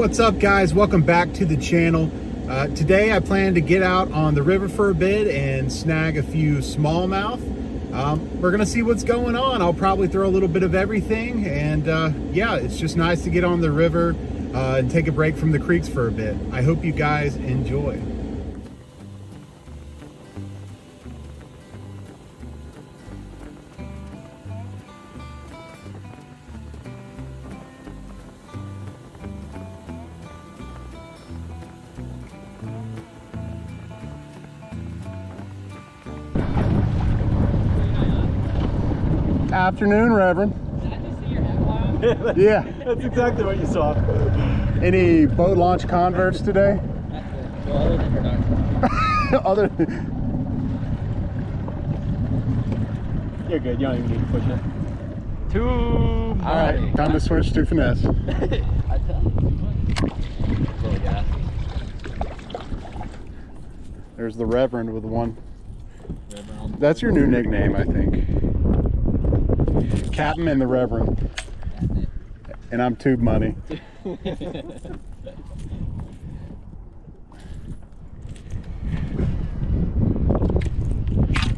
What's up guys? Welcome back to the channel. Uh, today I plan to get out on the river for a bit and snag a few smallmouth. Um, we're gonna see what's going on. I'll probably throw a little bit of everything and uh, yeah, it's just nice to get on the river uh, and take a break from the creeks for a bit. I hope you guys enjoy. Afternoon, Reverend. Yeah. That's exactly what you saw. Any boat launch converts today? Other than You're good. You don't even need to push it. Too. All right, time to switch to finesse. There's the Reverend with one. That's your new nickname, I think. Captain and the Reverend. And I'm Tube Money. I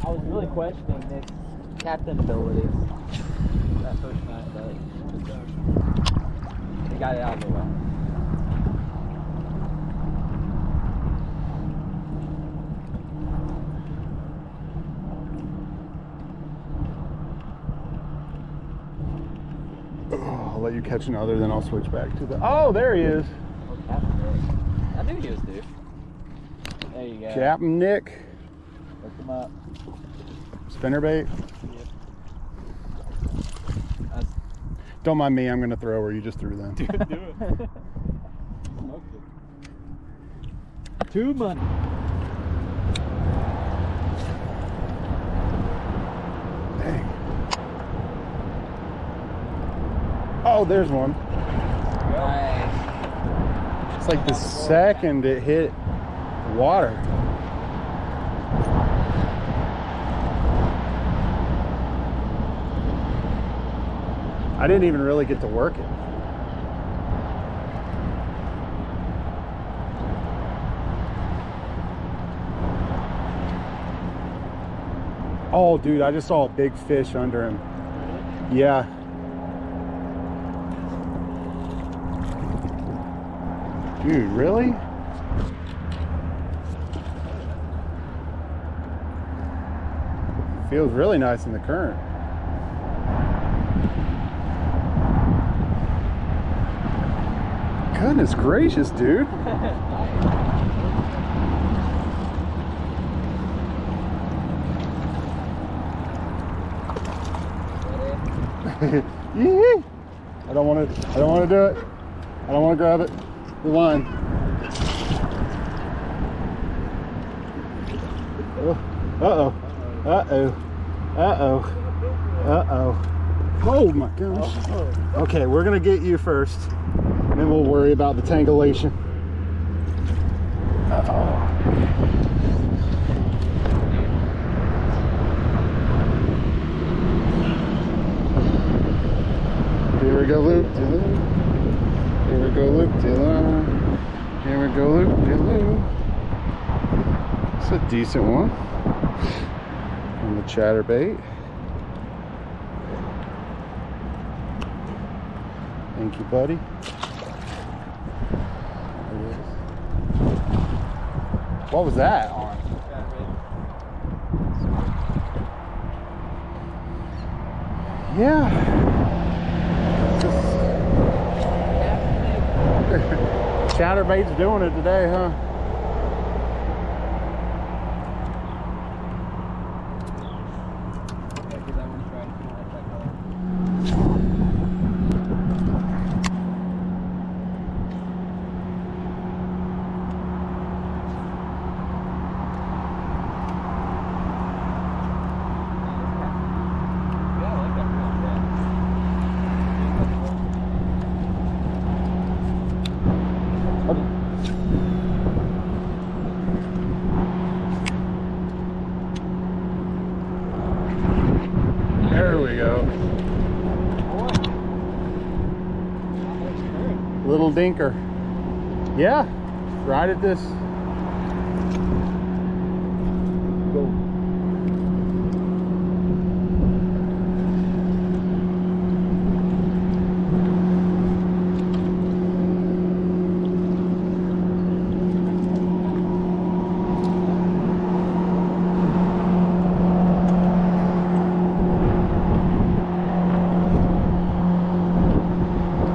was really questioning Nick's captain abilities. That first night, he got it out of the way. Oh, I'll let you catch another, then I'll switch back to the. Oh, there he is. Captain Nick. I knew he was due. There you go. Captain Nick. Look him up. Spinnerbait. That's, Don't mind me, I'm going to throw where you just threw them. Do it. Do it. Tube Money. Oh, there's one. Nice. It's like the second it hit water. I didn't even really get to work it. Oh, dude, I just saw a big fish under him. Yeah. Dude, really? Feels really nice in the current. Goodness gracious, dude. I don't want to. I don't want to do it. I don't want to grab it. The line. Uh oh. Uh oh. Uh oh. My gosh. Okay, we're gonna get you first. And then we'll worry about the tangulation. Uh oh. Here we go, de loop. Here we go, loop de we go, loop de. It's a decent one. On the chatterbait. Thank you, buddy. What was that on? Yeah. Chatterbait's doing it today, huh? There we go. Little dinker. Yeah, right at this. Go.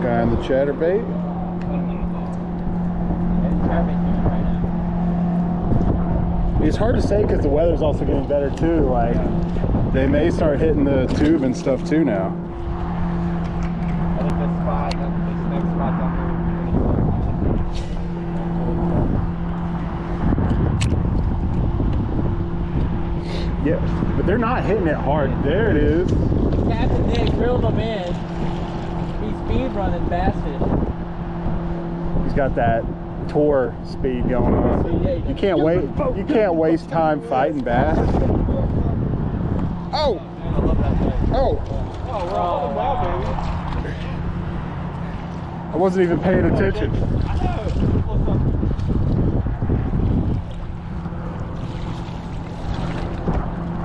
Guy on the chatterbait. It's hard to say because the weather's also getting better too. Like they may start hitting the tube and stuff too now. I think this spot, this next spot down Yeah, but they're not hitting it hard. There it is. Captain Nick reeled him in. He's speed running bass fishing. He's got that tour speed going on. You can't wait. You can't waste time fighting bass. Oh, oh! I wasn't even paying attention.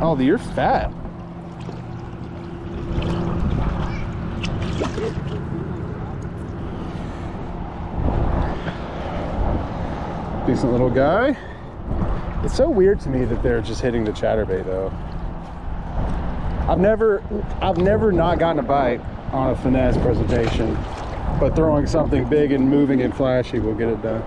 Oh, you're fat. Decent little guy. It's so weird to me that they're just hitting the chatterbait though. I've never, I've never not gotten a bite on a finesse presentation, but throwing something big and moving and flashy will get it done.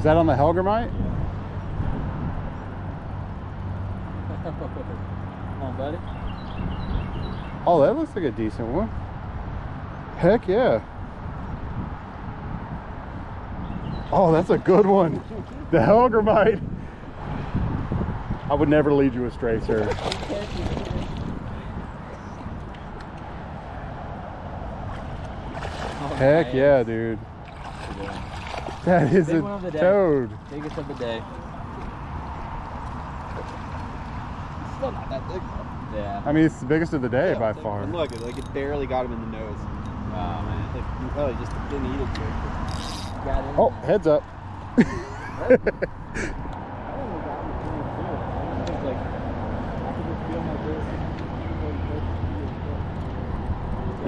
Is that on the Hellgrammite? Come on, buddy. Oh, that looks like a decent one. Heck yeah. Oh, that's a good one. The Hellgrammite. I would never lead you astray, sir. Heck yeah, dude. That is Big a one of the day. toad. Biggest of the day. It's Still not that big. though. Yeah. I mean, it's the biggest of the day by Look, far. and Look, like it barely got him in the nose. Oh man, like, he probably just didn't eat it good. Got in. Oh, heads up. I don't know got me feeling good. I was like, I could just feel my wrist.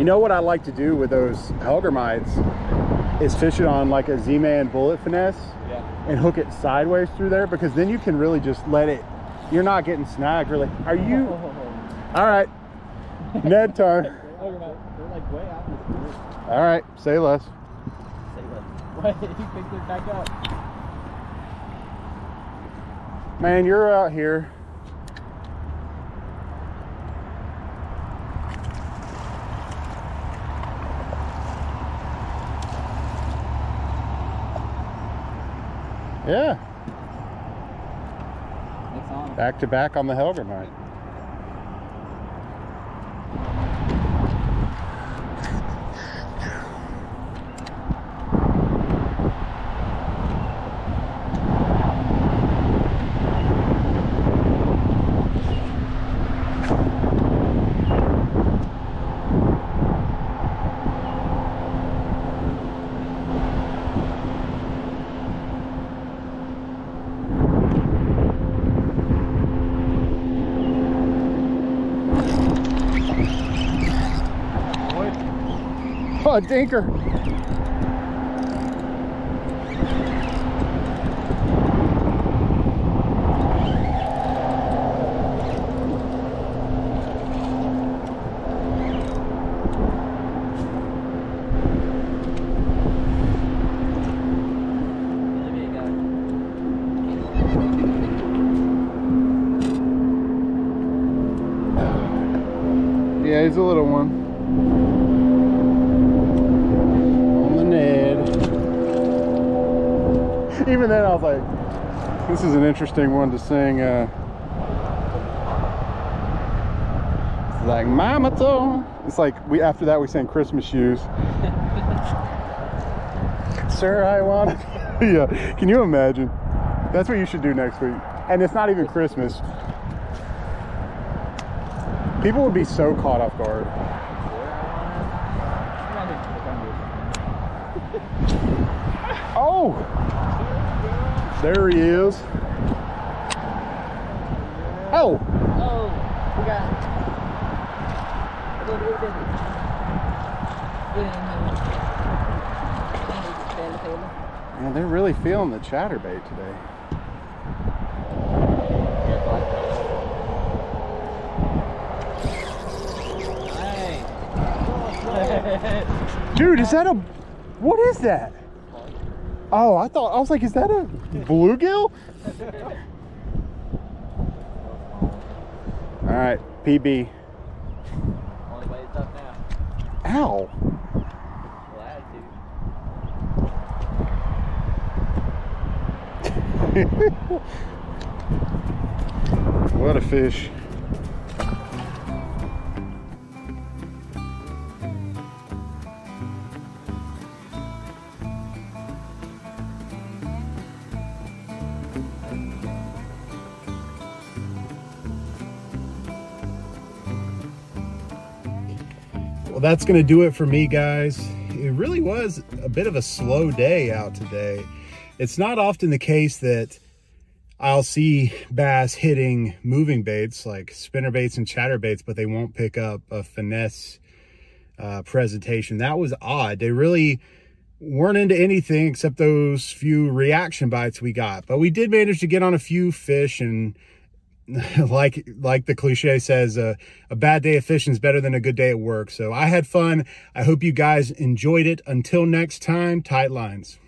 You know what I like to do with those Hellgrammites is fish it on like a Z-Man bullet finesse Yeah. and hook it sideways through there because then you can really just let it, you're not getting snagged really. Are you, all right, Ned time. They're like way out in this group. All right, say less. Say that. Wait, he picked it back up. Man, you're out here. Yeah, back to back on the Hellgrammite. Oh, a dinker. Yeah, he's a little one. Even then, I was like, this is an interesting one to sing. Uh, it's like, Mama told. It's like, we after that, we sang Christmas shoes. Sir, I want it. yeah, can you imagine? That's what you should do next week. And it's not even Christmas. People would be so caught off guard. Oh! There he is. Oh! Oh, we got. Do we do? Man, they're really feeling the chatterbait today. Dude, is that a... What is that? Oh, I thought... I was like, is that a bluegill? All right, PB. Only way it's up now. Ow. What a fish. Well, that's going to do it for me, guys. It really was a bit of a slow day out today. It's not often the case that I'll see bass hitting moving baits like spinner baits and chatter baits, but they won't pick up a finesse uh, presentation. That was odd. They really weren't into anything except those few reaction bites we got. But we did manage to get on a few fish and like like the cliche says, uh, a bad day of fishing is better than a good day at work. So I had fun. I hope you guys enjoyed it. Until next time, tight lines.